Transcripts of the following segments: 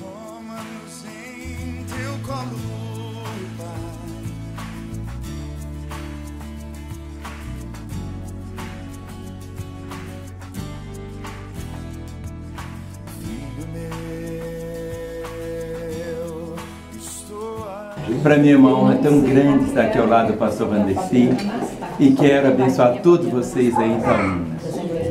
Toma-nos em teu colo. Filho meu. Para mim é uma honra tão grande estar aqui ao lado do pastor Vandeci e quero abençoar todos vocês aí em.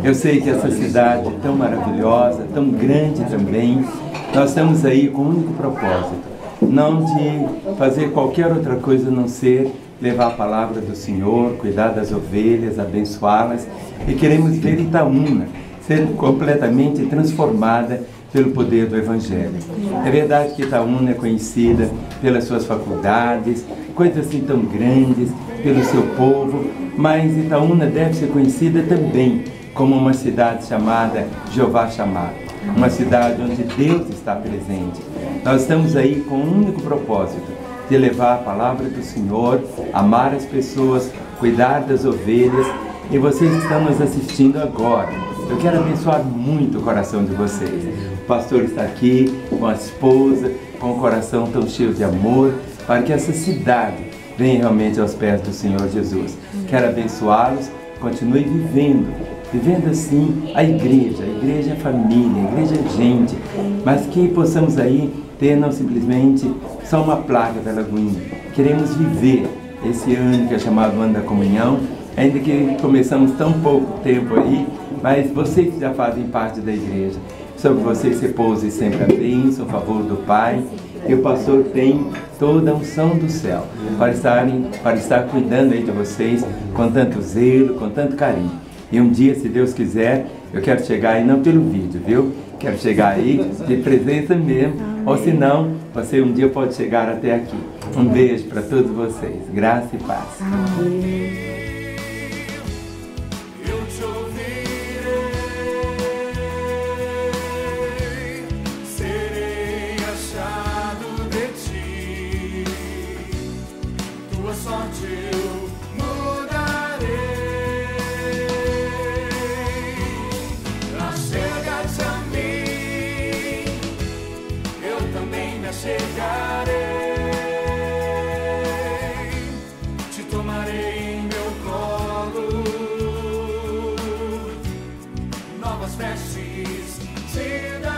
Eu sei que essa cidade é tão maravilhosa, tão grande também, nós estamos aí com um único propósito, não de fazer qualquer outra coisa a não ser levar a palavra do Senhor, cuidar das ovelhas, abençoá-las e queremos ver Itaúna ser completamente transformada pelo poder do Evangelho. É verdade que Itaúna é conhecida pelas suas faculdades, coisas assim tão grandes, pelo seu povo, mas Itaúna deve ser conhecida também como uma cidade chamada Jeová Chamado, uma cidade onde Deus está presente. Nós estamos aí com um único propósito, de levar a palavra do Senhor, amar as pessoas, cuidar das ovelhas, e vocês estão nos assistindo agora, eu quero abençoar muito o coração de vocês. O pastor está aqui com a esposa, com o coração tão cheio de amor, para que essa cidade venha realmente aos pés do Senhor Jesus. Quero abençoá-los, continue vivendo, vivendo assim a igreja. A igreja é família, a igreja é gente, mas que possamos aí ter não simplesmente só uma placa da Lagoinha. Queremos viver esse ano que é chamado Ano da Comunhão, ainda que começamos tão pouco tempo aí, mas vocês já fazem parte da igreja. Sobre vocês repouse sempre a bênção, o favor do Pai. E o pastor tem toda a unção do céu para, estarem, para estar cuidando aí de vocês com tanto zelo, com tanto carinho. E um dia, se Deus quiser, eu quero chegar aí, não pelo vídeo, viu? Quero chegar aí de presença mesmo. Amém. Ou se não, você um dia pode chegar até aqui. Um beijo para todos vocês. Graça e paz. Amém. sorte eu chegarei, te tomarei em meu colo, novas vestes te darei.